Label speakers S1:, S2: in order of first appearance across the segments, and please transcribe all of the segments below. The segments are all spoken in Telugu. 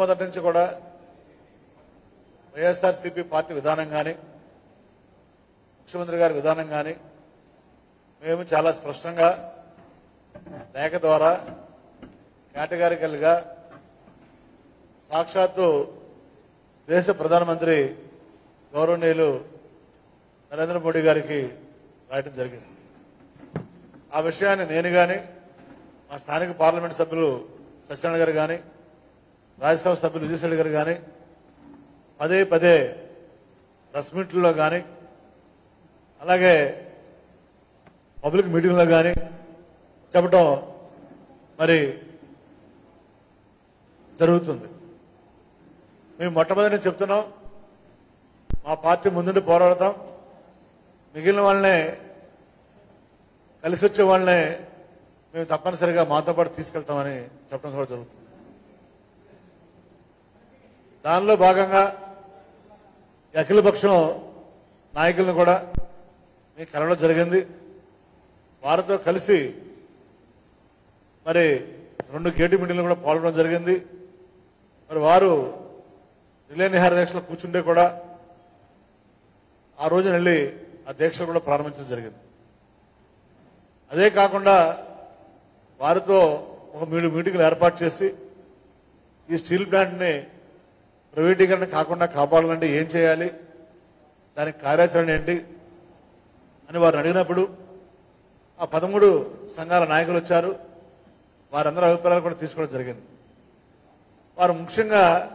S1: మొదటి నుంచి కూడా వైఎస్ఆర్సీపీ పార్టీ విధానం కానీ ముఖ్యమంత్రి గారి విధానం కానీ మేము చాలా స్పష్టంగా లేఖ ద్వారా కేటగారికల్గా సాక్షాత్తు దేశ ప్రధానమంత్రి గౌరవనీయులు నరేంద్ర మోడీ గారికి రాయడం జరిగింది. ఆ విషయాన్ని నేను కానీ మా స్థానిక పార్లమెంట్ సభ్యులు సత్యనారాయణ గారు కానీ రాజ్యసభ సభ్యులు విజయసాయి గారు కానీ పదే పదే ప్రెస్ మీట్లలో కానీ అలాగే పబ్లిక్ మీటింగ్లో కానీ చెప్పటం మరి జరుగుతుంది. మేము మొట్టమొదటి చెప్తున్నాం మా పార్టీ ముందుండి పోరాడతాం మిగిలిన వాళ్ళనే కలిసి వచ్చే వాళ్ళనే మేము తప్పనిసరిగా మాతో పాటు తీసుకెళ్తామని చెప్పడం కూడా జరుగుతుంది. దానిలో భాగంగా అఖిలపక్షం నాయకులను కూడా మీకు కలవడం జరిగింది. వారితో కలిసి మరి రెండు గేటు మీటింగ్లు కూడా పాల్గొనడం జరిగింది. మరి వారు నిలయనిహార దీక్షలో కూర్చుంటే కూడా ఆ రోజున వెళ్ళి ఆ దీక్ష కూడా ప్రారంభించడం జరిగింది. అదే కాకుండా వారితో ఒక మూడు మీటింగ్లు ఏర్పాటు చేసి ఈ స్టీల్ ప్లాంట్ని ప్రైవేటీకరణ కాకుండా కాపాడాలంటే ఏం చేయాలి? దానికి కార్యాచరణ ఏంటి? అని వారు అడిగినప్పుడు ఆ పదమూడు సంఘాల నాయకులు వచ్చారు. వారందరి అభిప్రాయాలు కూడా తీసుకోవడం జరిగింది. వారు ముఖ్యంగా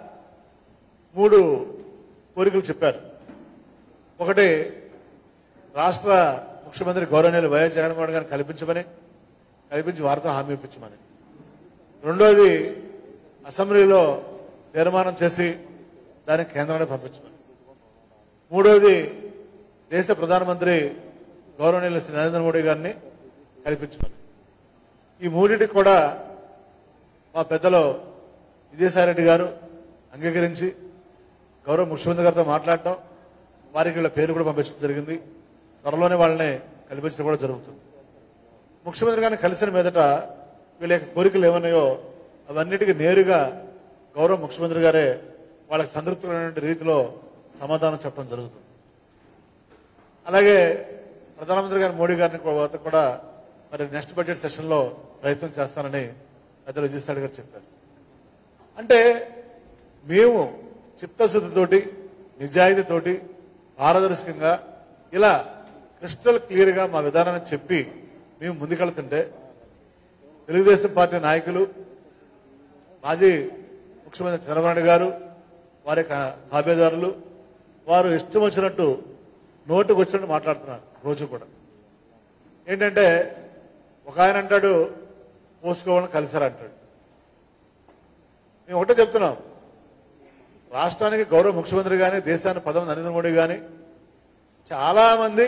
S1: మూడు కోరికలు చెప్పారు. ఒకటి రాష్ట్ర ముఖ్యమంత్రి గౌరవనీయులు వైఎస్ జగన్మోహన్ గారిని కల్పించమని కల్పించి వారితో హామీ ఇప్పించమని. రెండోది అసెంబ్లీలో తీర్మానం చేసి దానికి కేంద్రానికి పంపించమని. మూడోది దేశ ప్రధానమంత్రి గౌరవనీయులు శ్రీ నరేంద్ర మోడీ గారిని కల్పించమని. ఈ మూడింటికి కూడా మా పెద్దలు విజయసాయిరెడ్డి గారు అంగీకరించి గౌరవ ముఖ్యమంత్రి గారితో మాట్లాడటం వారికి వీళ్ళ పేరు కూడా పంపించడం జరిగింది. త్వరలోనే వాళ్ళని కల్పించడం కూడా జరుగుతుంది. ముఖ్యమంత్రి గారిని కలిసిన మీదట వీళ్ళ యొక్క కోరికలు ఏమన్నాయో అవన్నిటికీ నేరుగా గౌరవ ముఖ్యమంత్రి గారే వాళ్ళకి సంతృప్తికరమైన రీతిలో సమాధానం చెప్పడం జరుగుతుంది. అలాగే ప్రధానమంత్రి గారు మోడీ గారిని కూడా- కూడా మరి నెక్స్ట్ బడ్జెట్ సెషన్లో ప్రయత్నం చేస్తానని పెద్దలు విజయసాయి గారు చెప్పారు. అంటే మేము చిత్తశుద్ధితోటి నిజాయితీతోటి పారదర్శకంగా ఇలా క్రిస్టల్ క్లియర్గా మా విధానాన్ని చెప్పి మేము ముందుకెళ్తుంటే తెలుగుదేశం పార్టీ నాయకులు మాజీ ముఖ్యమంత్రి చంద్రబాబు గారు వారి యొక్క తాబేదారులు వారు ఇష్టం వచ్చినట్టు నోటుకు వచ్చినట్టు మాట్లాడుతున్నారు రోజు కూడా. ఏంటంటే ఒక ఆయన అంటాడు పోసుకోవాలని కలిసారు అంటాడు. మేము ఒకటే చెప్తున్నాం. రాష్ట్రానికి గౌరవ ముఖ్యమంత్రి కానీ దేశానికి ప్రధాని నరేంద్ర మోడీ కానీ చాలామంది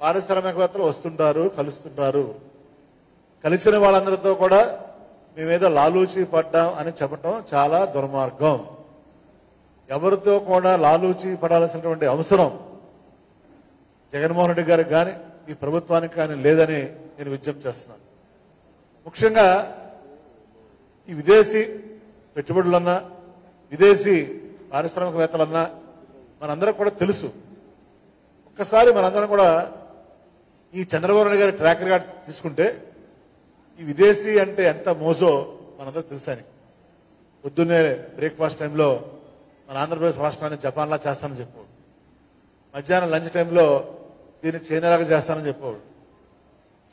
S1: పారిశ్రామికవేత్తలు వస్తుంటారు కలుస్తుంటారు. కలిసిన వాళ్ళందరితో కూడా మేమేదో లాలూచి పడ్డాం అని చెప్పటం చాలా దుర్మార్గం. ఎవరితో కూడా లాలూచి పడాల్సినటువంటి అవసరం జగన్మోహన్ రెడ్డి గారికి కానీ ఈ ప్రభుత్వానికి కానీ లేదని నేను విజ్ఞప్తి చేస్తున్నాను. ముఖ్యంగా ఈ విదేశీ పెట్టుబడులన్నా విదేశీ పారిశ్రామికవేత్తలన్నా మనందరం కూడా తెలుసు. ఒక్కసారి మనందరం కూడా ఈ చంద్రబాబు నాయుడు గారి ట్రాక్ రికార్డ్ తీసుకుంటే ఈ విదేశీ అంటే ఎంత మోసో మనందరూ తెలుసని పొద్దున్నే బ్రేక్ఫాస్ట్ టైంలో మన ఆంధ్రప్రదేశ్ రాష్ట్రాన్ని జపాన్లా చేస్తానని చెప్పాడు మధ్యాహ్నం లంచ్ టైంలో దీన్ని చైనాలాగా చేస్తానని చెప్పాడు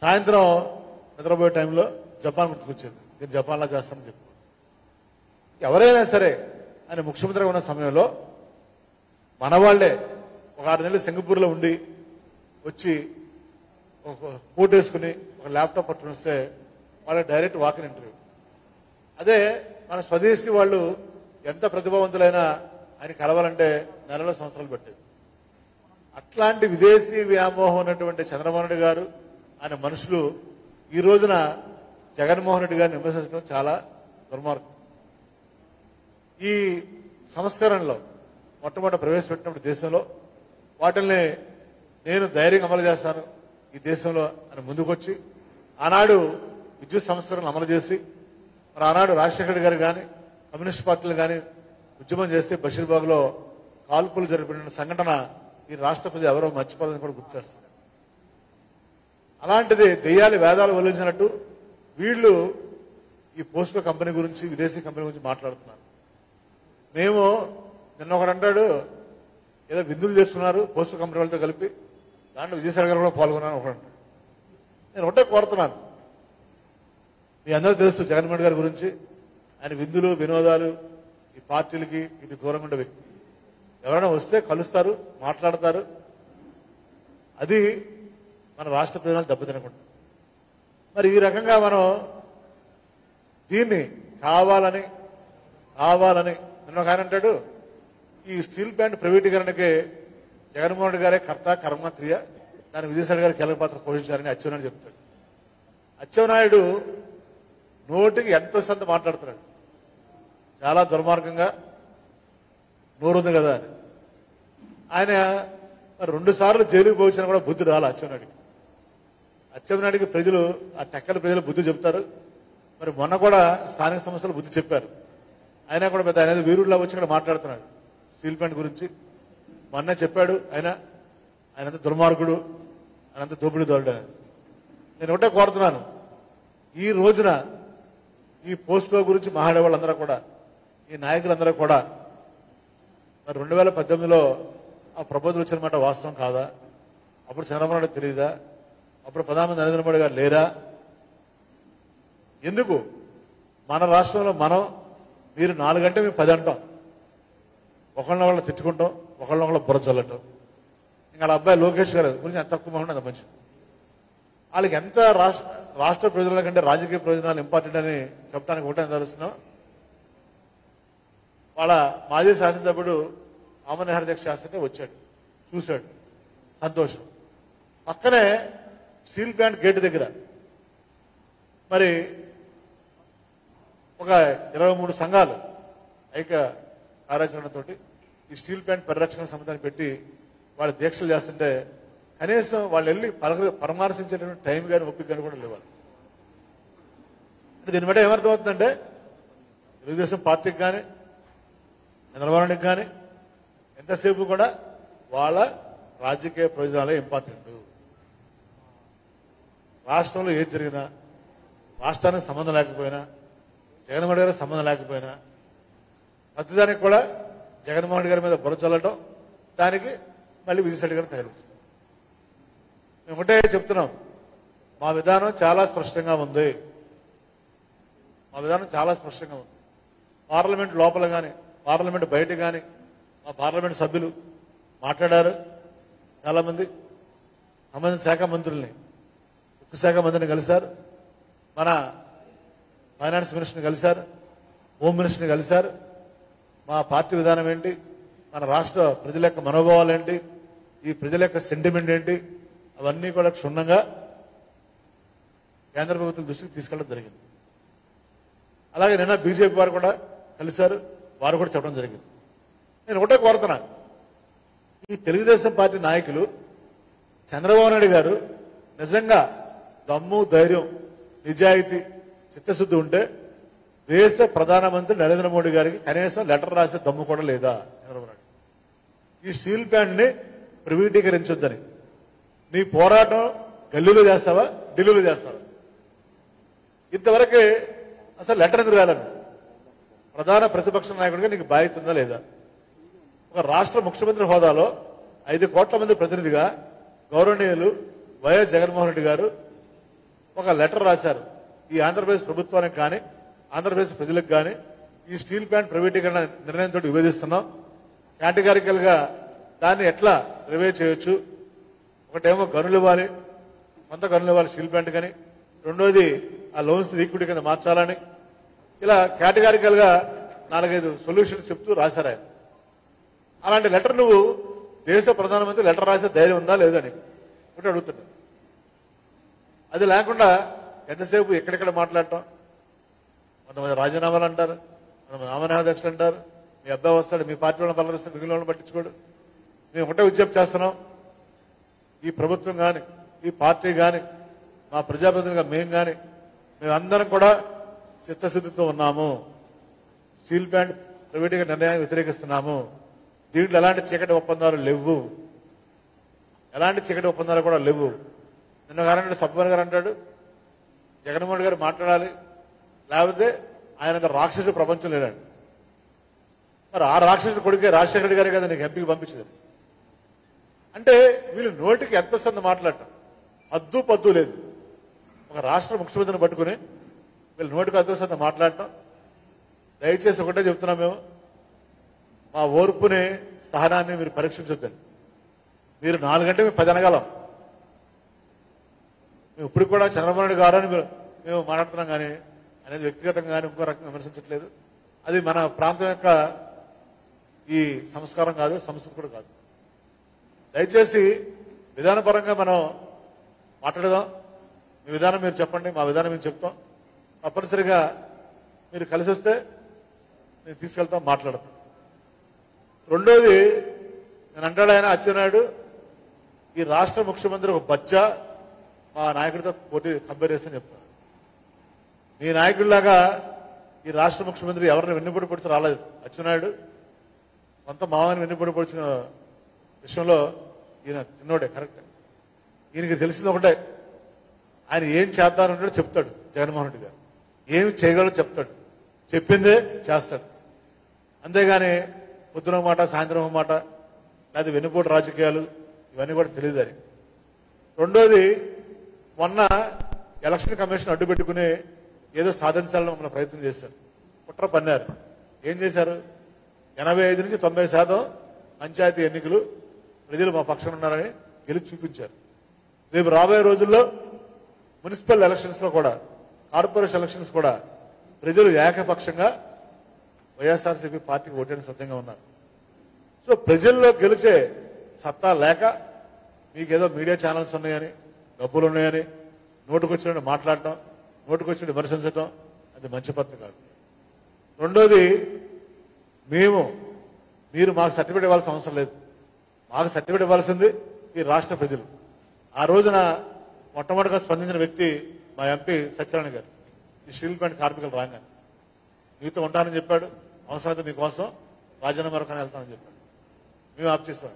S1: సాయంత్రం నిద్రపోయే టైంలో జపాన్ గుర్తుకొచ్చింది. దీన్ని జపాన్లా చేస్తానని చెప్పాడు ఎవరైనా సరే ఆయన ముఖ్యమంత్రిగా ఉన్న సమయంలో మన వాళ్ళే ఒక ఆరు నెలలు సింగపూర్లో ఉండి వచ్చి ఒక కోట్ వేసుకుని ఒక ల్యాప్టాప్ పట్టుకుని వస్తే వాళ్ళ డైరెక్ట్ వాకిన్ ఇంటర్వ్యూ. అదే మన స్వదేశీ వాళ్ళు ఎంత ప్రతిభావంతులైనా ఆయన కలవాలంటే నెలలో సంవత్సరాలు పట్టేది. అట్లాంటి విదేశీ వ్యామోహం ఉన్నటువంటి చంద్రమోహన్ రెడ్డి గారు ఆయన మనుషులు ఈ రోజున జగన్మోహన్ రెడ్డి గారిని విమర్శించడం చాలా దుర్మార్గం. ఈ సంస్కరణలో మొట్టమొదటి ప్రవేశపెట్టినప్పుడు దేశంలో వాటిల్ని నేను ధైర్యంగా అమలు చేస్తాను. ఈ దేశంలో ఆయన ముందుకొచ్చి ఆనాడు విద్యుత్ సంస్కరణలు అమలు చేసి మరి ఆనాడు రాజశేఖర్ గారు కానీ కమ్యూనిస్ట్ పార్టీలు కానీ ఉద్యమం చేస్తే బషీర్బాగ్లో కాల్పులు జరిపిన సంఘటన ఈ రాష్ట్ర ప్రజలు ఎవరో మర్చిపోదని కూడా గుర్తు చేస్తున్నారు. అలాంటిది దెయ్యాలు వేదాలు వల్లించినట్టు వీళ్ళు ఈ పోస్కో కంపెనీ గురించి విదేశీ కంపెనీ గురించి మాట్లాడుతున్నారు. మేము నిన్న ఒకడు అంటాడు ఏదో విందులు చేస్తున్నారు పోస్కో కంపెనీ వాళ్ళతో కలిపి దాంట్లో విజయసాగర్ గారు కూడా పాల్గొన్నాను ఒకటి నేను ఒకటే కోరుతున్నాను. మీ అందరూ తెలుసు జగన్మోహన్ గారి గురించి. ఆయన విందులు వినోదాలు ఈ పార్టీలకి ఇటు దూరంగా ఉండే వ్యక్తి. ఎవరైనా వస్తే కలుస్తారు మాట్లాడతారు. అది మన రాష్ట్ర ప్రజలను దెబ్బతినకుండా. మరి ఈ రకంగా మనం దీన్ని కావాలని కావాలని నిన్న ఒక ఆయన అంటాడు ఈ స్టీల్ ప్లాంట్ ప్రైవేటీకరణకి జగన్మోహన్ రెడ్డి గారే కర్త కర్మ క్రియ. దాని విజయసాయి గారు కీలక పాత్ర పోషించారని అచ్చెన్నాయుడు చెప్తాడు. అచ్చెన్నాయుడు నోటికి ఎంతో సంత మాట్లాడుతున్నాడు. చాలా దుర్మార్గంగా నోరుంది కదా అని. ఆయన మరి రెండు సార్లు జైలుకు పోవచ్చినా కూడా బుద్ధి రాలి అచ్చెన్నాయుడికి. అచ్చెన్నాయుడికి ప్రజలు ఆ టెక్కల ప్రజలు బుద్ధి చెప్తారు. మరి మొన్న కూడా స్థానిక సంస్థలు బుద్ధి చెప్పారు. అయినా కూడా పెద్ద ఆయన వీరుల్లా వచ్చి ఇక్కడ మాట్లాడుతున్నాడు. స్టీల్ ప్లాంట్ గురించి మొన్న చెప్పాడు ఆయన ఆయనంత దుర్మార్గుడు ఆయనంత దోపిడీ దోరుడు నేను ఒకటే కోరుతున్నాను ఈ రోజున ఈ పోస్కో గురించి మాట్లాడే వాళ్ళందరూ కూడా ఈ నాయకులందరూ కూడా మరి రెండు వేల పద్దెనిమిదిలో ఆ ప్రపోజల్ వచ్చినమాట వాస్తవం కాదా? అప్పుడు చంద్రబాబు నాయుడు తెలియదా? అప్పుడు ప్రధానమంత్రి నరేంద్ర మోడీ గారు లేరా? ఎందుకు? మన రాష్ట్రంలో మనం మీరు నాలుగంటే మేము పది అంటాం ఒకళ్ళ వాళ్ళు తిట్టుకుంటాం. ఒకళ్ళొకళ్ళు ఒకళ్ళ బుర్ర చల్లటం. ఇంకా వాళ్ళ అబ్బాయి లోకేష్ గారు గురించి ఎంత తక్కువ మాట్లాడినా అంత మంచిది. వాళ్ళకి ఎంత రాష్ట్ర రాష్ట్ర ప్రయోజనాల కంటే రాజకీయ ప్రయోజనాలు ఇంపార్టెంట్ అని చెప్పడానికి ఒకటే తెలుస్తున్నాం వాళ్ళ మాజీ శాసనసభ్యుడు ఆమనహర దీక్ష శాస్త్రి వచ్చాడు. చూశాడు. సంతోషం. పక్కనే స్టీల్ ప్లాంట్ గేట్ దగ్గర. మరి ఒక ఇరవై మూడు సంఘాలు ఐక కార్యాచరణతోటి ఈ స్టీల్ ప్లాంట్ పరిరక్షణ సమితిని పెట్టి వాళ్ళు దీక్షలు చేస్తుంటే కనీసం వాళ్ళు వెళ్ళి పలక పరామర్శించేటువంటి టైం కానీ ఒప్పిక కానీ కూడా లేవాలి అంటే దీన్ని బట్టి ఏమర్థమవుతుందంటే తెలుగుదేశం పార్టీకి కానీ చంద్రబాబు కానీ ఎంతసేపు కూడా వాళ్ళ రాజకీయ ప్రయోజనాలే ఇంపార్టెంట్. రాష్ట్రంలో ఏది జరిగినా రాష్ట్రానికి సంబంధం లేకపోయినా జగన్మోహన్ గారికి సంబంధం లేకపోయినా ప్రతిదానికి కూడా జగన్మోహన్ గారి మీద బుర్ర దానికి మళ్ళీ విజయసాయి గారు తగిలించడం మేము చెప్తున్నాం మా విధానం చాలా స్పష్టంగా ఉంది. మా విధానం చాలా స్పష్టంగా ఉంది. పార్లమెంట్ లోపల కానీ పార్లమెంట్ బయట కానీ మా పార్లమెంట్ సభ్యులు మాట్లాడారు. చాలామంది సంబంధిత శాఖ మంత్రుల్ని ఉక్కు శాఖ మంత్రిని కలిశారు. మన ఫైనాన్స్ మినిస్టర్ని కలిశారు. హోమ్ మినిస్టర్ని కలిశారు. మా పార్టీ విధానం ఏంటి? మన రాష్ట్ర ప్రజల యొక్క మనోభావాలు ఏంటి? ఈ ప్రజల యొక్క సెంటిమెంట్ ఏంటి? అవన్నీ కూడా క్షుణ్ణంగా కేంద్ర ప్రభుత్వం దృష్టికి తీసుకెళ్ళడం జరిగింది. అలాగే నిన్న బీజేపీ వారు కూడా కలిశారు. వారు కూడా చెప్పడం జరిగింది. నేను ఒకటే కోరుతున్నా. ఈ తెలుగుదేశం పార్టీ నాయకులు చంద్రబాబు నాయుడు గారు నిజంగా దమ్ము ధైర్యం నిజాయితీ చిత్తశుద్ధి ఉంటే దేశ ప్రధానమంత్రి నరేంద్ర మోడీ గారికి కనీసం లెటర్ రాసే దమ్ము కూడా లేదా? చంద్రబాబు నాయుడు ఈ స్టీల్ ప్లాంట్ని ప్రైవేటీకరించొద్దని. నీ పోరాటం గల్లీలో చేస్తావా? ఢిల్లీలో చేస్తావా? ఇంతవరకే అసలు లెటర్ ఎందుకు రాలని ప్రధాన ప్రతిపక్ష నాయకుడిగా నీకు బాధ్యత ఉందా లేదా? ఒక రాష్ట్ర ముఖ్యమంత్రి హోదాలో ఐదు కోట్ల మంది ప్రతినిధిగా గౌరవనీయులు వైఎస్ జగన్మోహన్ రెడ్డి గారు ఒక లెటర్ రాశారు. ఈ ఆంధ్రప్రదేశ్ ప్రభుత్వానికి కానీ ఆంధ్రప్రదేశ్ ప్రజలకు కానీ ఈ స్టీల్ ప్లాంట్ ప్రైవేటీకరణ నిర్ణయంతో విభేదిస్తున్నాం. కేటగారికల్గా దాన్ని ఎట్లా రివైవ్ చేయొచ్చు? ఒకటేమో గనులు ఇవ్వాలి కొంత గనులు ఇవ్వాలి స్టీల్ ప్లాంట్ కానీ రెండోది ఆ లోన్స్ ఈక్విటీ కింద మార్చాలని. ఇలా కేటగారికల్గా నాలుగైదు సొల్యూషన్స్ చెప్తూ రాశారు ఆయన. అలాంటి లెటర్ నువ్వు దేశ ప్రధానమంత్రి లెటర్ రాసే ధైర్యం ఉందా లేదా నీకు? ఒకటి అడుగుతున్నా. అది లేకుండా ఎంతసేపు ఎక్కడెక్కడ మాట్లాడటం? కొంతమంది రాజీనామాలు అంటారు కొంతమంది నామనాధ్యక్షులు అంటారు. మీ అబ్బాయి వస్తాడు మీ పార్టీ వాళ్ళని పలకరిస్తాడు మిగిలిన వాళ్ళని పట్టించుకోడు. మేము ఒకటే విజ్ఞప్తి చేస్తున్నాం. ఈ ప్రభుత్వం కానీ ఈ పార్టీ కానీ మా ప్రజాప్రతినిధిగా మేము కానీ మేమందరం కూడా చిత్తశుద్ధితో ఉన్నాము. స్టీల్ ప్లాంట్ ప్రైవేటుగా నిర్ణయాన్ని వ్యతిరేకిస్తున్నాము. దీంట్లో ఎలాంటి చీకటి ఒప్పందాలు లేవు. ఎలాంటి చీకటి ఒప్పందాలు కూడా లేవు. నిన్న గారంటే సబ్బన్ గారు అంటాడు జగన్మోహన్ గారు మాట్లాడాలి లేకపోతే ఆయన రాక్షసుడు ప్రపంచం లేడాడు. మరి ఆ రాక్షసుడు కొడుకే రాజశేఖర రెడ్డి గారే కదా నీకు ఎంపీకి పంపించింది? అంటే వీళ్ళు నోటికి ఎంత వస్తుంది మాట్లాడటం. అద్దు పద్దు లేదు. ఒక రాష్ట్ర ముఖ్యమంత్రిని పట్టుకుని వీళ్ళు నోటికి అద్దు మాట్లాడటం. దయచేసి ఒకటే చెప్తున్నాం మేము. మా ఓర్పుని సహనాన్ని మీరు పరీక్షించొద్దండి. మీరు నాలుగంటే మేము పది అనగలం. మేము ఇప్పుడు కూడా చంద్రబాబు నాయుడు గారు అని మీరు- మేము మాట్లాడుతున్నాం కానీ అనేది వ్యక్తిగతంగా కానీ ఇంకో రకంగా విమర్శించట్లేదు. అది మన ప్రాంతం యొక్క ఈ సంస్కారం కాదు సంస్కృతి కూడా కాదు. దయచేసి విధానపరంగా మనం మాట్లాడదాం. మీ విధానం మీరు చెప్పండి మా విధానం మేము చెప్తాం. తప్పనిసరిగా మీరు కలిసి వస్తే నేను తీసుకెళ్తాం మాట్లాడతాం. రెండోది నేను అంటాడు ఆయన అచ్చెన్నాయుడు ఈ రాష్ట్ర ముఖ్యమంత్రి ఒక బచ్చా మా నాయకుడితో పోటీ కంపేర్ చేస్తే చెప్తాను. మీ నాయకుడిలాగా ఈ రాష్ట్ర ముఖ్యమంత్రి ఎవరిని వెన్నుపూడిపడిచి రాలేదు. అచ్చెన్నాయుడు కొంత మామని వెన్నుపడిపడిచిన విషయంలో ఈయన చిన్నోడే కరెక్ట్. ఈయనకి తెలిసింది ఒకటే ఆయన ఏం చేద్దానంటాడో చెప్తాడు జగన్మోహన్ రెడ్డి గారు. ఏం చేయగలడో చెప్తాడు. చెప్పిందే చేస్తాడు. అంతేగాని పొద్దున మాట సాయంత్రం మాట లేదా వెన్నుపోటు రాజకీయాలు ఇవన్నీ కూడా తెలియదు అని రెండోది మొన్న ఎలక్షన్ కమిషన్ అడ్డు పెట్టుకునే ఏదో సాధించాలని మమ్మల్ని ప్రయత్నం చేశారు. కుట్ర పన్నారు. ఏం చేశారు? ఎనభై ఐదు నుంచి తొంభై శాతం పంచాయతీ ఎన్నికలు ప్రజలు మా పక్షం ఉన్నారని గెలిచి చూపించారు. రేపు రాబోయే రోజుల్లో మున్సిపల్ ఎలక్షన్స్లో కూడా కార్పొరేషన్ ఎలక్షన్స్ కూడా ప్రజలు ఏకపక్షంగా వైఎస్ఆర్సీపీ పార్టీకి ఓటేయడం సిద్ధంగా ఉన్నారు. సో ప్రజల్లో గెలిచే సత్తా లేక మీకేదో మీడియా ఛానల్స్ ఉన్నాయని డబ్బులు ఉన్నాయని నోటుకొచ్చినట్టు మాట్లాడటం నోటుకొచ్చి విమర్శించడం అది మంచి పద్ధతి కాదు. రెండోది మేము మీరు మాకు సర్టిఫికేట్ ఇవ్వాల్సిన అవసరం లేదు. మాకు సర్టిఫికేట్ ఇవ్వాల్సింది ఈ రాష్ట్ర ప్రజలు. ఆ రోజున మొట్టమొదటిగా స్పందించిన వ్యక్తి మా ఎంపీ సత్యనారాయణ గారు. ఈ స్టీల్ ప్లాంట్ కార్మికులు రాగానే. మీతో ఉంటానని చెప్పాడు. అవసరమైతే మీకోసం రాజీనామా వరకు వెళ్తానని చెప్పాడు. మేము ఆప్ చేస్తాం.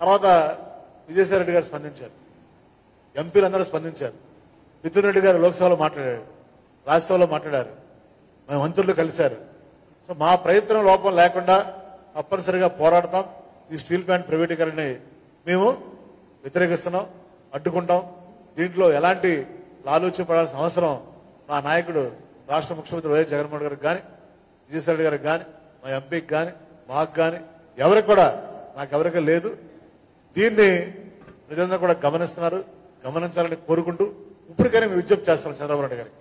S1: తర్వాత విజయసాయి రెడ్డి గారు స్పందించారు. ఎంపీలందరూ స్పందించారు. మిథున్ రెడ్డి గారు లోక్సభలో మాట్లాడారు రాజ్యసభలో మాట్లాడారు. మేము మంత్రులు కలిశారు. సో మా ప్రయత్నం లోపం లేకుండా తప్పనిసరిగా పోరాడతాం. ఈ స్టీల్ ప్లాంట్ ప్రైవేటీకరణని మేము వ్యతిరేకిస్తున్నాం అడ్డుకుంటాం. దీంట్లో ఎలాంటి లాలూచి పడాల్సిన అవసరం మా నాయకుడు రాష్ట్ర ముఖ్యమంత్రి వైఎస్ జగన్మోహన్ గారికి కానీ విజయసాయి రెడ్డి గారికి కానీ మా ఎంపీకి కానీ మాకు కానీ ఎవరికి కూడా నాకు ఎవరికి లేదు. దీన్ని ప్రజలందరూ కూడా గమనిస్తున్నారు గమనించాలని కోరుకుంటూ ఇప్పటికైనా మేము విజ్ఞప్తి చేస్తాం చంద్రబాబు నాయుడు గారికి.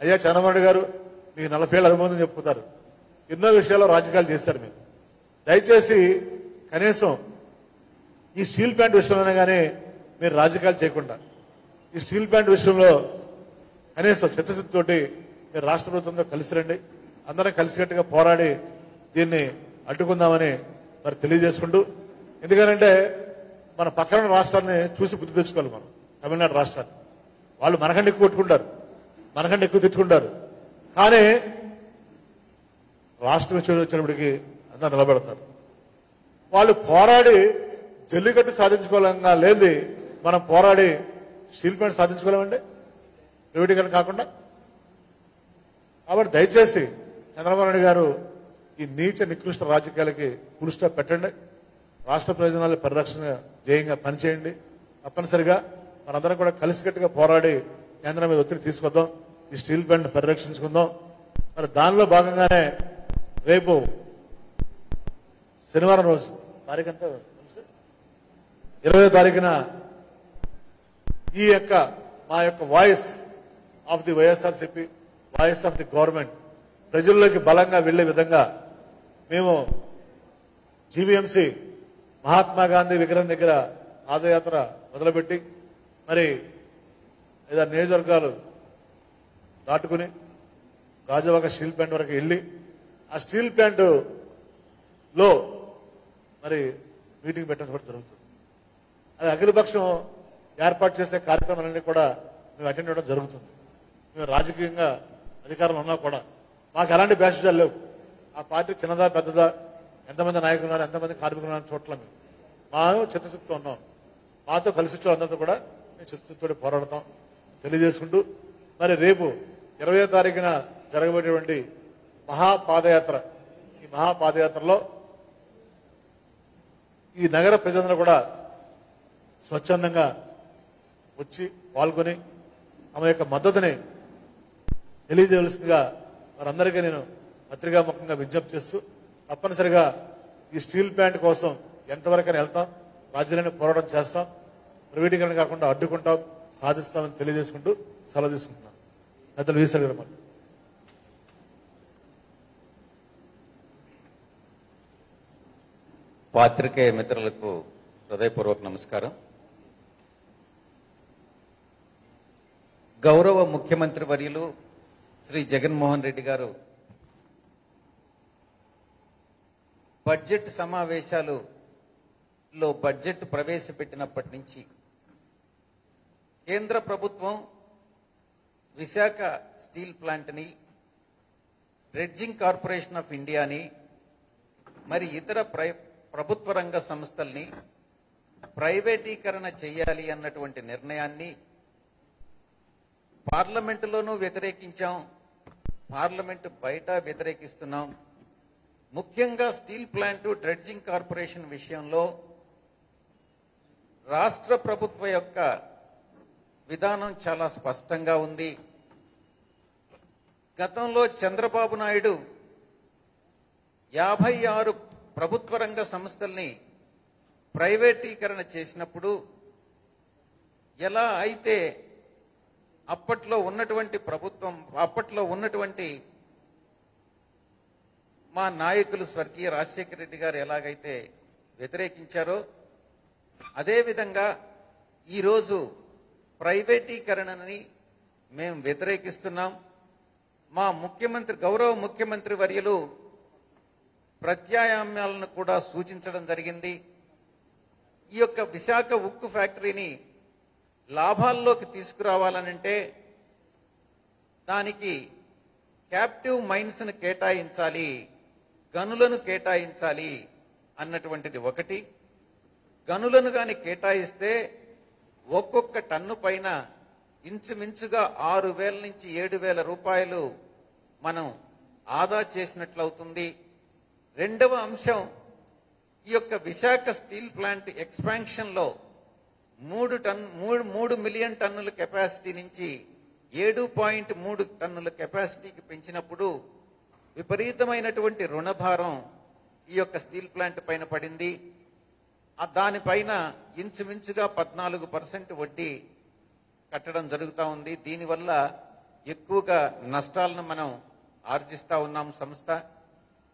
S1: అయ్యా చంద్రబాబు నాయుడు గారు మీకు నలభై ఏళ్ళ అనుభవం చెప్పుతారు ఎన్నో విషయాల్లో రాజకీయాలు చేశారు మీరు. దయచేసి కనీసం ఈ స్టీల్ ప్లాంట్ విషయంలోనే కానీ మీరు రాజకీయాలు చేయకుండా ఈ స్టీల్ ప్లాంట్ విషయంలో కనీసం చిత్తశుద్ధితోటి మీరు రాష్ట్ర ప్రభుత్వంతో కలిసి రండి. అందరం కలిసికట్టుగా పోరాడి దీన్ని అడ్డుకుందామని మరి తెలియజేసుకుంటూ ఎందుకంటే మన పక్కన ఉన్న రాష్ట్రాన్ని చూసి బుద్ధి తెచ్చుకోవాలి మనం తమిళనాడు రాష్ట్రాన్ని. వాళ్ళు మనకంటే ఎక్కువ కొట్టుకుంటారు. మనకంటే ఎక్కువ తెచ్చుకుంటారు కానీ రాష్ట్రం వచ్చినప్పటికి అంతా నిలబెడతారు. వాళ్ళు పోరాడి జల్లికట్టు సాధించుకోవాలంగా లేని మనం పోరాడి స్టీల్ ప్లాంట్ సాధించుకోలేమండి. ప్రైవేటీకరణ కాకుండా. కాబట్టి దయచేసి చంద్రబాబు నాయుడు గారు ఈ నీచ నికృష్ట రాజకీయాలకి ఫుల్ పెట్టండి. రాష్ట్ర ప్రయోజనాల పరిరక్షణ ధ్యేయంగా పనిచేయండి. తప్పనిసరిగా మనందరం కూడా కలిసికట్టుగా పోరాడి కేంద్రం మీద ఒత్తిడి తీసుకొద్దాం. ఈ స్టీల్ ప్లాంట్ పరిరక్షించుకుందాం. మరి దానిలో భాగంగానే రేపు శనివారం రోజు తారీఖు అంతా ఇరవై తారీఖున ఈ యొక్క మా యొక్క voice of the YSRCP voice of the government ప్రజల్లోకి బలంగా వెళ్ళే విధంగా మేము జీవీఎంసీ మహాత్మా గాంధీ విగ్రహం దగ్గర పాదయాత్ర మొదలుపెట్టి మరి లేదా నియోజకవర్గాలు దాటుకుని గాజువాక స్టీల్ ప్లాంట్ వరకు వెళ్ళి ఆ స్టీల్ ప్లాంట్లో మరి మీటింగ్ పెట్టడం కూడా జరుగుతుంది. అది అఖిలపక్షం ఏర్పాటు చేసే కార్యక్రమాలన్నీ కూడా మేము అటెండ్ అవ్వడం జరుగుతుంది. మేము రాజకీయంగా అధికారంలో ఉన్నా కూడా మాకు ఎలాంటి బ్యాషాలు లేవు. ఆ పార్టీ చిన్నదా పెద్దదా ఎంతమంది నాయకులు ఉన్నారు ఎంతమంది కార్మికులు ఉన్నారు చోట్ల మేము. మా చిత్తశుద్ధితో ఉన్నాం. మాతో కలిసి వచ్చే అందరితో కూడా చిత్తశుద్ధితో పోరాడతాం. తెలియజేసుకుంటూ మరి రేపు ఇరవై తారీఖున జరగబోయేటువంటి మహాపాదయాత్ర ఈ మహాపాదయాత్రలో ఈ నగర ప్రజలందరూ కూడా స్వచ్ఛందంగా వచ్చి పాల్గొని తమ యొక్క మద్దతుని తెలియజేయవలసిందిగా వారందరికీ నేను పత్రికాముఖంగా విజ్ఞప్తి చేస్తూ తప్పనిసరిగా ఈ స్టీల్ ప్లాంట్ కోసం ఎంతవరకైనా వెళ్తాం. రాజ్యాలను పోరాటం చేస్తాం. ప్రైవేటీకరణ కాకుండా అడ్డుకుంటాం సాధిస్తామని తెలియజేసుకుంటూ సలహా తీసుకుంటున్నాను. అతను వీసారు గారు మరి
S2: పాత్రికేయ మిత్రులకు హృదయపూర్వక నమస్కారం. గౌరవ ముఖ్యమంత్రి వర్యులు శ్రీ జగన్మోహన్ రెడ్డి గారు బడ్జెట్ సమావేశాలు లో బడ్జెట్ ప్రవేశపెట్టినప్పటి నుంచి కేంద్ర ప్రభుత్వం విశాఖ స్టీల్ ప్లాంట్ని డ్రెడ్జింగ్ కార్పొరేషన్ ఆఫ్ ఇండియాని మరి ఇతర ప్రై ప్రభుత్వ రంగ సంస్థల్ని ప్రైవేటీకరణ చేయాలి అన్నటువంటి నిర్ణయాన్ని పార్లమెంటులోనూ వ్యతిరేకించాం. పార్లమెంటు బయట వ్యతిరేకిస్తున్నాం. ముఖ్యంగా స్టీల్ ప్లాంట్ డ్రెడ్జింగ్ కార్పొరేషన్ విషయంలో రాష్ట్ర ప్రభుత్వ యొక్క విధానం చాలా స్పష్టంగా ఉంది. గతంలో చంద్రబాబు నాయుడు యాభై ఆరు ప్రభుత్వ రంగ సంస్థల్ని ప్రైవేటీకరణ చేసినప్పుడు ఎలా అయితే అప్పట్లో ఉన్నటువంటి ప్రభుత్వం అప్పట్లో ఉన్నటువంటి మా నాయకులు స్వర్గీయ రాజశేఖర రెడ్డి గారు ఎలాగైతే వ్యతిరేకించారో అదేవిధంగా ఈరోజు ప్రైవేటీకరణని మేము వ్యతిరేకిస్తున్నాం. మా ముఖ్యమంత్రి గౌరవ ముఖ్యమంత్రి వర్యులు ప్రత్యాయామ్యాలను కూడా సూచించడం జరిగింది. ఈ యొక్క విశాఖ ఉక్కు ఫ్యాక్టరీని లాభాల్లోకి తీసుకురావాలనంటే దానికి క్యాప్టివ్ మైన్స్ను కేటాయించాలి గనులను కేటాయించాలి అన్నటువంటిది ఒకటి. గనులను కానీ కేటాయిస్తే ఒక్కొక్క టన్ను పైన ఇంచుమించుగా ఆరు వేల నుంచి ఏడు వేల రూపాయలు మనం ఆదా చేసినట్లవుతుంది. రెండవ అంశం ఈ యొక్క విశాఖ స్టీల్ ప్లాంట్ ఎక్స్పాన్షన్లో మూడు టన్ మూడు మూడు మిలియన్ టన్నుల కెపాసిటీ నుంచి ఏడు పాయింట్ మూడు టన్నుల కెపాసిటీకి పెంచినప్పుడు విపరీతమైనటువంటి రుణభారం ఈ యొక్క స్టీల్ ప్లాంట్ పైన పడింది. దానిపైన ఇంచుమించుగా పద్నాలుగు పర్సెంట్ వడ్డీ కట్టడం జరుగుతూ ఉంది. దీనివల్ల ఎక్కువగా నష్టాలను మనం ఆర్జిస్తా ఉన్నాం సంస్థ.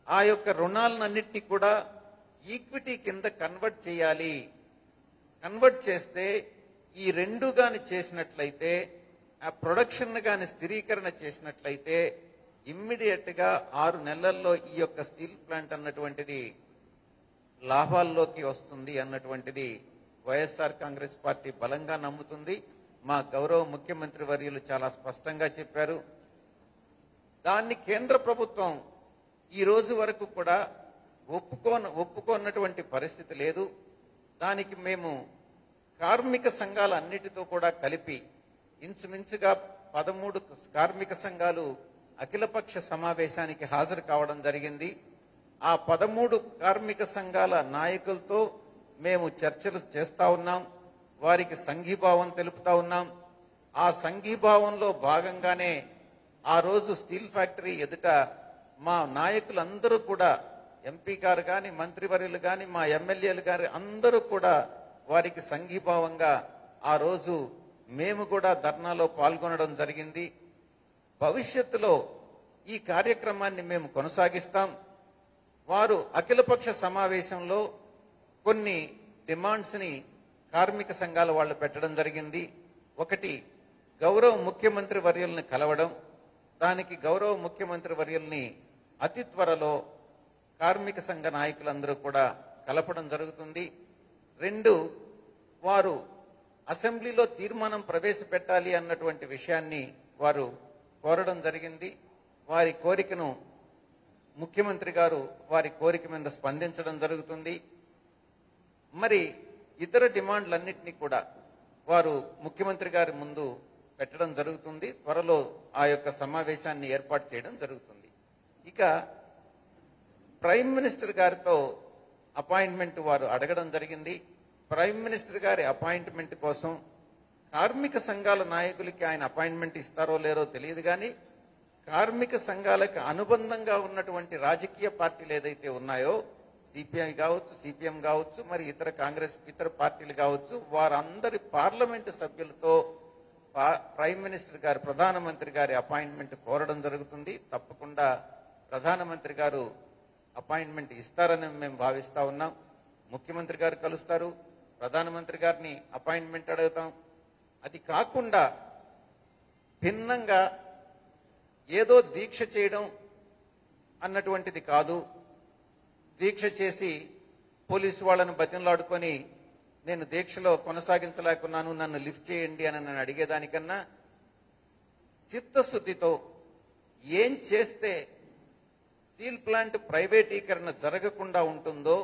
S2: ఆ యొక్క రుణాలన్నింటినీ కూడా ఈక్విటీ కింద కన్వర్ట్ చేయాలి. కన్వర్ట్ చేస్తే ఈ రెండు గాని చేసినట్లయితే ఆ ప్రొడక్షన్ గాని స్థిరీకరణ చేసినట్లయితే ఇమ్మీడియట్గా ఆరు నెలల్లో ఈ యొక్క స్టీల్ ప్లాంట్ అన్నటువంటిది లాభాల్లోకి వస్తుంది అన్నటువంటిది వైఎస్ఆర్ కాంగ్రెస్ పార్టీ బలంగా నమ్ముతుంది. మా గౌరవ ముఖ్యమంత్రి వర్యులు చాలా స్పష్టంగా చెప్పారు. దాన్ని కేంద్ర ప్రభుత్వం ఈ రోజు వరకు కూడా ఒప్పుకో ఒప్పుకోన్నటువంటి పరిస్థితి లేదు. దానికి మేము కార్మిక సంఘాలు అన్నిటితో కూడా కలిపి ఇంచుమించుగా పదమూడు కార్మిక సంఘాలు అఖిలపక్ష సమావేశానికి హాజరు కావడం జరిగింది. ఆ పదమూడు కార్మిక సంఘాల నాయకులతో మేము చర్చలు చేస్తా ఉన్నాం వారికి సంఘీభావం తెలుపుతా ఉన్నాం. ఆ సంఘీభావంలో భాగంగానే ఆ రోజు స్టీల్ ఫ్యాక్టరీ ఎదుట మా నాయకులందరూ కూడా ఎంపీ గారు కానీ మంత్రివర్యులు కానీ మా ఎమ్మెల్యేలు గారు అందరూ కూడా వారికి సంఘీభావంగా ఆ రోజు మేము కూడా ధర్నాలో పాల్గొనడం జరిగింది. భవిష్యత్తులో ఈ కార్యక్రమాన్ని మేము కొనసాగిస్తాం. వారు అఖిలపక్ష సమావేశంలో కొన్ని డిమాండ్స్ని కార్మిక సంఘాల వాళ్ళు పెట్టడం జరిగింది. ఒకటి గౌరవ ముఖ్యమంత్రి వర్యుల్ని కలవడం. దానికి గౌరవ ముఖ్యమంత్రి వర్యుల్ని అతి త్వరలో కార్మిక సంఘ నాయకులందరూ కూడా కలపడం జరుగుతుంది. రెండు వారు అసెంబ్లీలో తీర్మానం ప్రవేశపెట్టాలి అన్నటువంటి విషయాన్ని వారు కోరడం జరిగింది. వారి కోరికను ముఖ్యమంత్రి గారు వారి కోరిక మీద స్పందించడం జరుగుతుంది. మరి ఇతర డిమాండ్లన్నింటినీ కూడా వారు ముఖ్యమంత్రి గారి ముందు పెట్టడం జరుగుతుంది. త్వరలో ఆ యొక్క సమావేశాన్ని ఏర్పాటు చేయడం జరుగుతుంది. ఇక ప్రైమ్ మినిస్టర్ గారితో అపాయింట్మెంట్ వారు అడగడం జరిగింది. ప్రైమ్ మినిస్టర్ గారి అపాయింట్మెంట్ కోసం కార్మిక సంఘాల నాయకులకి ఆయన అపాయింట్మెంట్ ఇస్తారో లేరో తెలియదు కానీ కార్మిక సంఘాలకు అనుబంధంగా ఉన్నటువంటి రాజకీయ పార్టీలు ఏదైతే ఉన్నాయో సిపిఐ కావచ్చు సిపిఎం కావచ్చు మరి ఇతర కాంగ్రెస్ ఇతర పార్టీలు కావచ్చు వారందరి పార్లమెంటు సభ్యులతో పా- ప్రైమ్ మినిస్టర్ గారు ప్రధానమంత్రి గారి అపాయింట్మెంట్ కోరడం జరుగుతుంది. తప్పకుండా ప్రధానమంత్రి గారు అపాయింట్మెంట్ ఇస్తారని మేము భావిస్తా ఉన్నాం. ముఖ్యమంత్రి గారు కలుస్తారు. ప్రధానమంత్రి గారిని అపాయింట్మెంట్ అడుగుతాం. అది కాకుండా భిన్నంగా ఏదో దీక్ష చేయడం అన్నటువంటిది కాదు. దీక్ష చేసి పోలీసు వాళ్ళను బతిమలాడుకొని నేను దీక్షలో కొనసాగించలేకున్నాను నన్ను లిఫ్ట్ చేయండి అని నన్ను అడిగేదానికన్నా చిత్తశుద్ధితో ఏం చేస్తే స్టీల్ ప్లాంట్ ప్రైవేటీకరణ జరగకుండా ఉంటుందో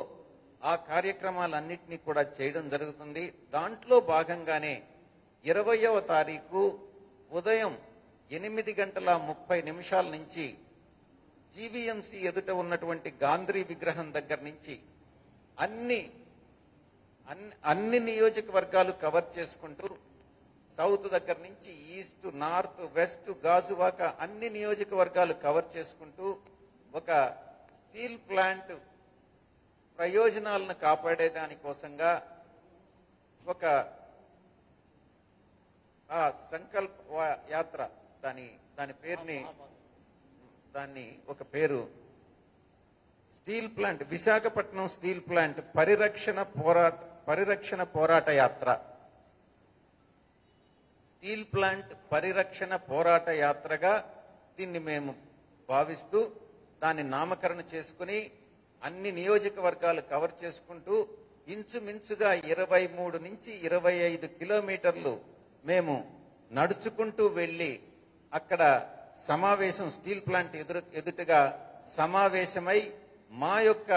S2: ఆ కార్యక్రమాలన్నింటినీ కూడా చేయడం జరుగుతుంది. దాంట్లో భాగంగానే ఇరవయవ తారీఖు ఉదయం ఎనిమిది గంటల ముప్పై నిమిషాల నుంచి జీవీఎంసీ ఎదుట ఉన్నటువంటి గాంధీ విగ్రహం దగ్గర నుంచి అన్ని అన్ని- అన్ని నియోజకవర్గాలు కవర్ చేసుకుంటూ సౌత్ దగ్గర నుంచి ఈస్ట్ నార్త్ వెస్ట్ గాజువాక అన్ని నియోజకవర్గాలు కవర్ చేసుకుంటూ ఒక స్టీల్ ప్లాంట్ ప్రయోజనాలను కాపాడే దానికోసంగా ఒక సంకల్ప యాత్ర దాని దాని పేరుని దాన్ని ఒక పేరు. Steel plant Visakhapatnam steel plant పరిరక్షణ పోరాట పరిరక్షణ పోరాట యాత్ర. స్టీల్ ప్లాంట్ పరిరక్షణ పోరాట యాత్రగా దీన్ని మేము భావిస్తూ దాన్ని నామకరణ చేసుకుని అన్ని నియోజకవర్గాలు కవర్ చేసుకుంటూ ఇంచుమించుగా ఇరవై మూడు నుంచి ఇరవై ఐదు కిలోమీటర్లు మేము నడుచుకుంటూ వెళ్ళి అక్కడ సమావేశం స్టీల్ ప్లాంట్ ఎదురు ఎదుటగా సమావేశమై మా యొక్క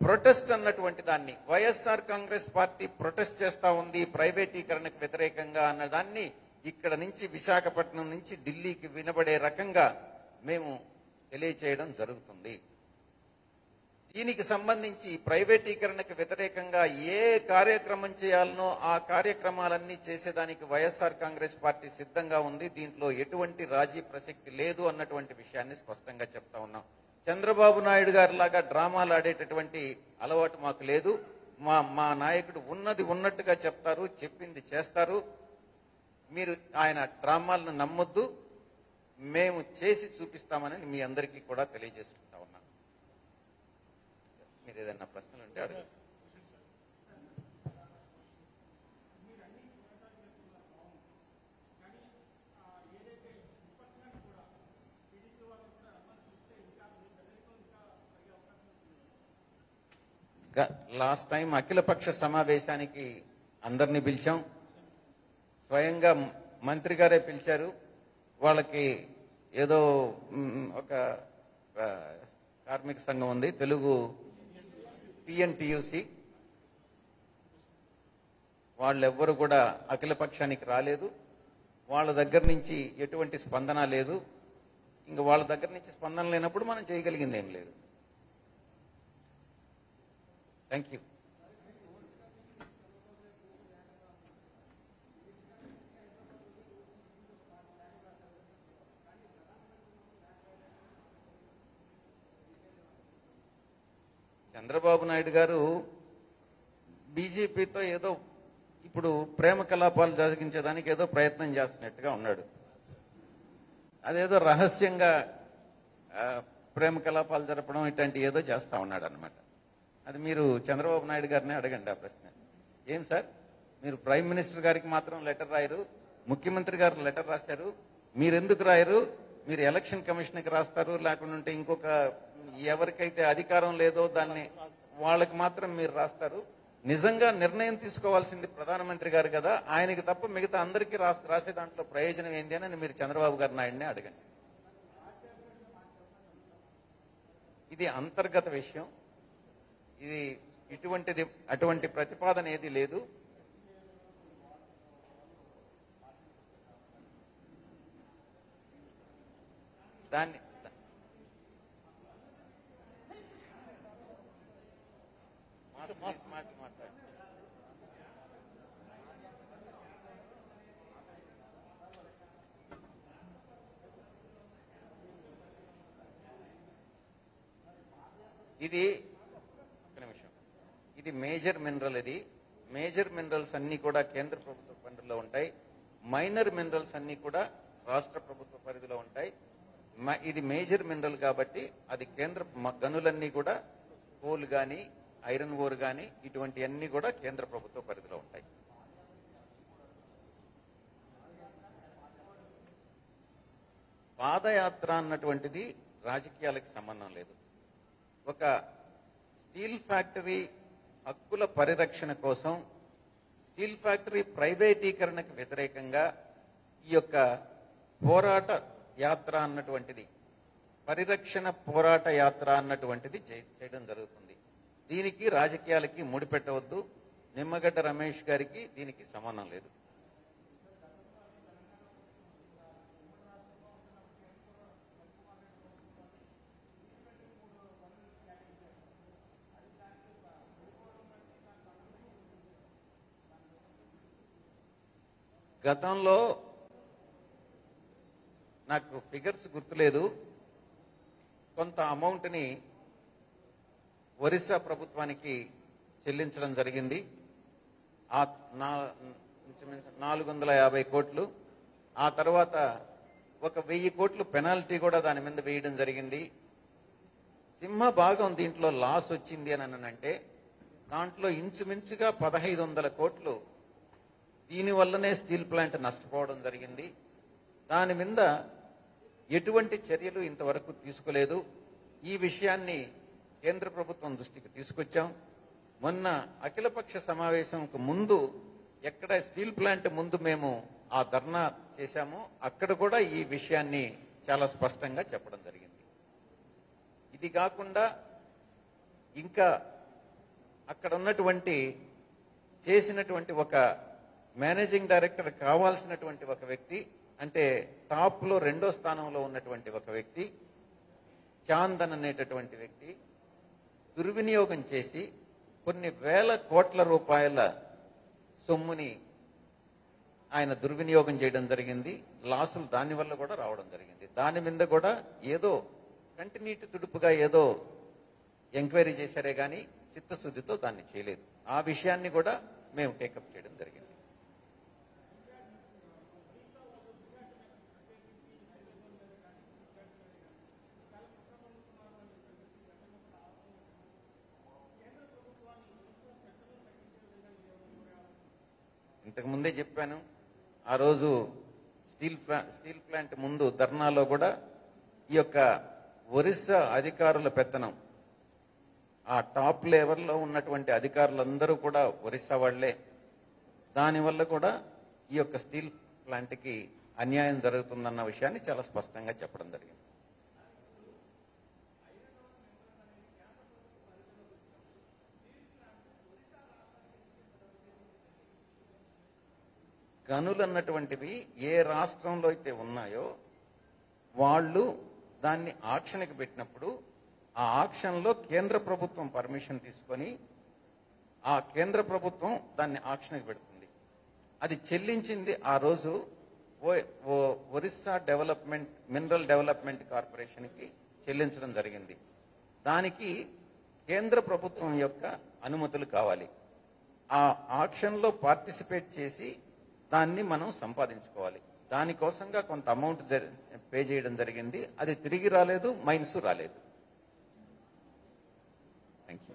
S2: ప్రొటెస్ట్ అన్నటువంటి దాన్ని వైఎస్ఆర్ కాంగ్రెస్ పార్టీ ప్రొటెస్ట్ చేస్తా ఉంది ప్రైవేటీకరణకు వ్యతిరేకంగా అన్న దాన్ని ఇక్కడ నుంచి విశాఖపట్నం నుంచి ఢిల్లీకి వినబడే రకంగా మేము తెలియచేయడం జరుగుతుంది. దీనికి సంబంధించి ప్రైవేటీకరణకు వ్యతిరేకంగా ఏ కార్యక్రమం చేయాలనో ఆ కార్యక్రమాలన్నీ చేసేదానికి వైఎస్ఆర్ కాంగ్రెస్ పార్టీ సిద్ధంగా ఉంది. దీంట్లో ఎటువంటి రాజీ ప్రసక్తి లేదు అన్నటువంటి విషయాన్ని స్పష్టంగా చెప్తా ఉన్నాం. చంద్రబాబు నాయుడు గారి లాగా డ్రామాలు ఆడేటటువంటి అలవాటు మాకు లేదు. మా మా నాయకుడు ఉన్నది ఉన్నట్టుగా చెప్తారు చెప్పింది చేస్తారు. మీరు ఆయన డ్రామాలను నమ్మొద్దు. మేము చేసి చూపిస్తామని మీ అందరికీ కూడా తెలియజేస్తున్నాం. ఏదైనా ప్రశ్నలు ఉంటే అడగండి. లాస్ట్ టైం అఖిలపక్ష సమావేశానికి అందరినీ పిలిచాం. స్వయంగా మంత్రి గారే పిలిచారు. వాళ్ళకి ఏదో ఒక కార్మిక సంఘం ఉంది. తెలుగు టిఎన్టీయూసి వాళ్ళెవ్వరు కూడా అఖిలపక్షానికి రాలేదు. వాళ్ళ దగ్గర నుంచి ఎటువంటి స్పందన లేదు. ఇంకా వాళ్ళ దగ్గర నుంచి స్పందన లేనప్పుడు మనం చేయగలిగింది ఏం లేదు. థ్యాంక్ యూ చంద్రబాబు నాయుడు గారు బీజేపీతో ఏదో ఇప్పుడు ప్రేమ కలాపాలు జరిగించేదానికి ఏదో ప్రయత్నం చేస్తున్నట్టుగా ఉన్నాడు. అదేదో రహస్యంగా ప్రేమ కలాపాలు జరపడం ఇట్లాంటి ఏదో చేస్తా ఉన్నాడు అనమాట అది మీరు చంద్రబాబు నాయుడు గారిని అడగండి ఆ ప్రశ్న. ఏం సార్? మీరు ప్రైమ్ మినిస్టర్ గారికి మాత్రం లెటర్ రాయరు ముఖ్యమంత్రి గారు లెటర్ రాశారు మీరు ఎందుకు రాయరు మీరు ఎలక్షన్ కమిషన్కి రాస్తారు లేకుండా ఇంకొక ఎవరికైతే అధికారం లేదో దాన్ని వాళ్ళకి మాత్రం మీరు రాస్తారు. నిజంగా నిర్ణయం తీసుకోవాల్సింది ప్రధానమంత్రి గారు కదా. ఆయనకి తప్ప మిగతా అందరికీ రాసే దాంట్లో ప్రయోజనం ఏంది అని మీరు చంద్రబాబు గారు నాయుడిని అడగండి. ఇది అంతర్గత విషయం. ఇది ఇటువంటిది అటువంటి ప్రతిపాదన ఏది లేదు. దాన్ని మాట- మాట- మాట్లాడు. ఇది ఒక నిమిషం. ఇది మేజర్ మినరల్ ఇది. మేజర్ మినరల్స్ అన్ని కూడా కేంద్ర ప్రభుత్వ పరిధిలో ఉంటాయి. మైనర్ మినరల్స్ అన్ని కూడా రాష్ట్ర ప్రభుత్వ పరిధిలో ఉంటాయి. మ- ఇది మేజర్ మినరల్ కాబట్టి అది కేంద్ర గనులన్నీ కూడా కోల్ కానీ ఐరన్ ఓర్ గాని ఇటువంటి అన్ని కూడా కేంద్ర ప్రభుత్వ పరిధిలో ఉంటాయి. పాదయాత్ర అన్నటువంటిది రాజకీయాలకు సంబంధం లేదు. ఒక స్టీల్ ఫ్యాక్టరీ హక్కుల పరిరక్షణ కోసం స్టీల్ ఫ్యాక్టరీ ప్రైవేటీకరణకు వ్యతిరేకంగా ఈ యొక్క పోరాట యాత్ర అన్నటువంటిది పరిరక్షణ పోరాట యాత్ర అన్నటువంటిది చేయడం జరుగుతుంది. దీనికి రాజకీయాలకి ముడిపెట్టవద్దు. నిమ్మగడ్డ రమేష్ గారికి దీనికి సంబంధం లేదు. గతంలో నాకు ఫిగర్స్ గుర్తులేదు. కొంత అమౌంట్ని ఒరిస్సా ప్రభుత్వానికి చెల్లించడం జరిగింది. ఆ నా- నాలుగు వందల యాభై కోట్లు. ఆ తర్వాత ఒక వెయ్యి కోట్లు పెనాల్టీ కూడా దాని మీద వేయడం జరిగింది. సింహ భాగం దీంట్లో లాస్ వచ్చింది అని అంటే దాంట్లో ఇంచుమించుగా పదహైదు వందల కోట్లు దీనివల్లనే స్టీల్ ప్లాంట్ నష్టపోవడం జరిగింది. దాని మీద ఎటువంటి చర్యలు ఇంతవరకు తీసుకోలేదు. ఈ విషయాన్ని కేంద్ర ప్రభుత్వం దృష్టికి తీసుకొచ్చాం. మొన్న అఖిలపక్ష సమావేశంకు ముందు ఎక్కడ స్టీల్ ప్లాంట్ ముందు మేము ఆ ధర్నా చేశామో. అక్కడ కూడా ఈ విషయాన్ని చాలా స్పష్టంగా చెప్పడం జరిగింది. ఇది కాకుండా ఇంకా అక్కడ ఉన్నటువంటి చేసినటువంటి ఒక మేనేజింగ్ డైరెక్టర్ కావాల్సినటువంటి ఒక వ్యక్తి అంటే టాప్లో రెండో స్థానంలో ఉన్నటువంటి ఒక వ్యక్తి చాందన్ అనేటటువంటి వ్యక్తి దుర్వినియోగం చేసి కొన్ని వేల కోట్ల రూపాయల సొమ్ముని ఆయన దుర్వినియోగం చేయడం జరిగింది. లాసులు దాని వల్ల కూడా రావడం జరిగింది. దాని మీద కూడా ఏదో కంటినీటి తుడుపుగా ఏదో ఎంక్వైరీ చేశారే కానీ చిత్తశుద్ధితో దాన్ని చేయలేదు. ఆ విషయాన్ని కూడా మేము టేకప్ చేయడం జరిగింది. ఇంతకు ముందే చెప్పాను ఆ రోజు స్టీల్ స్టీల్ ప్లాంట్ ముందు ధర్నాలో కూడా ఈ యొక్క ఒరిస్సా అధికారుల పెత్తనం ఆ టాప్ లెవెల్లో ఉన్నటువంటి అధికారులందరూ కూడా ఒరిస్సా వాళ్ళే దానివల్ల కూడా ఈ యొక్క స్టీల్ ప్లాంట్కి అన్యాయం జరుగుతుందన్న విషయాన్ని చాలా స్పష్టంగా చెప్పడం జరిగింది. గనులు అన్నటువంటివి ఏ రాష్ట్రంలో అయితే ఉన్నాయో వాళ్ళు దాన్ని ఆక్షన్కి పెట్టినప్పుడు ఆ ఆక్షన్లో కేంద్ర ప్రభుత్వం పర్మిషన్ తీసుకొని ఆ కేంద్ర ప్రభుత్వం దాన్ని ఆక్షన్కి పెడుతుంది. అది చెల్లించింది ఆ రోజు ఓ- ఓ ఒరిస్సా డెవలప్మెంట్ మినరల్ డెవలప్మెంట్ కార్పొరేషన్కి చెల్లించడం జరిగింది. దానికి కేంద్ర ప్రభుత్వం యొక్క అనుమతులు కావాలి. ఆ ఆక్షన్లో పార్టిసిపేట్ చేసి దాన్ని మనం సంపాదించుకోవాలి. దానికోసంగా కొంత అమౌంట్ పే చేయడం జరిగింది. అది తిరిగి రాలేదు మైన్స్ రాలేదు థ్యాంక్ యూ